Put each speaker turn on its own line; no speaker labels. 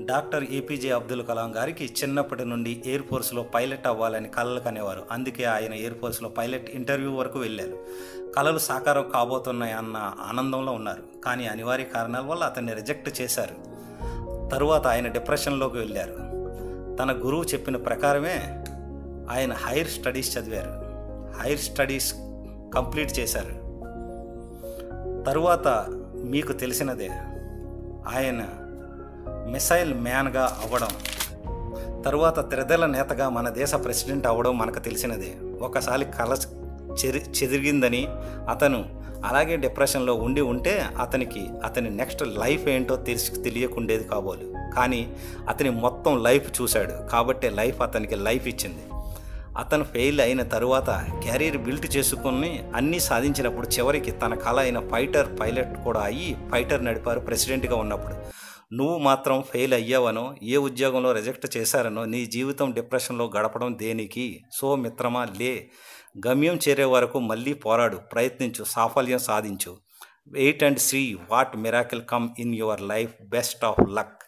Doctor APJ Abdul Kalam గారికి చిన్నప్పటి నుండి ఎయిర్ ఫోర్స్లో పైలట్ అవ్వాలని కలలు కనేవారు. అందుకే ఆయన ఎయిర్ ఫోర్స్లో పైలట్ ఇంటర్వ్యూ వరకు వెళ్ళారు. కలలు సాకారం కాబోతున్నాయన్న ఆనందంలో ఉన్నారు. కానీ అనివార్య కారణాల వల్ల అతన్ని రిజెక్ట్ చేశారు. తరువాత ఆయన డిప్రెషన్లోకి వెళ్ళారు. తన గురువు చెప్పిన ప్రకారమే ఆయన హైర్ స్టడీస్ చదివారు. హైర్ స్టడీస్ కంప్లీట్ చేశారు. తరువాత మీకు తెలిసినదే ఆయన మిసైల్ మ్యాన్గా అవ్వడం తరువాత త్రిదల నేతగా మన దేశ ప్రెసిడెంట్ అవ్వడం మనకు తెలిసినదే. ఒకసారి కల చెరి చెదిరిగిందని అతను అలాగే డిప్రెషన్లో ఉండి ఉంటే అతనికి అతని నెక్స్ట్ లైఫ్ ఏంటో తెలిసి తెలియకుండేది కాబోలు. కానీ అతని మొత్తం లైఫ్ చూశాడు. కాబట్టి లైఫ్ అతనికి లైఫ్ ఇచ్చింది. అతను ఫెయిల్ అయిన తరువాత క్యారియర్ బిల్ట్ చేసుకుని అన్నీ సాధించినప్పుడు చివరికి తన కళ అయిన ఫైటర్ పైలట్ కూడా అయ్యి ఫైటర్ నడిపారు ప్రెసిడెంట్గా ఉన్నప్పుడు. నువ్వు మాత్రం ఫెయిల్ అయ్యావనో ఏ ఉద్యోగంలో రిజెక్ట్ చేశారనో నీ జీవితం డిప్రెషన్లో గడపడం దేనికి? సో మిత్రమా లే. గమ్యం చేరే వరకు మళ్ళీ పోరాడు. ప్రయత్నించు. సాఫల్యం సాధించు. Wait and see what miracle come in your life. Best of luck.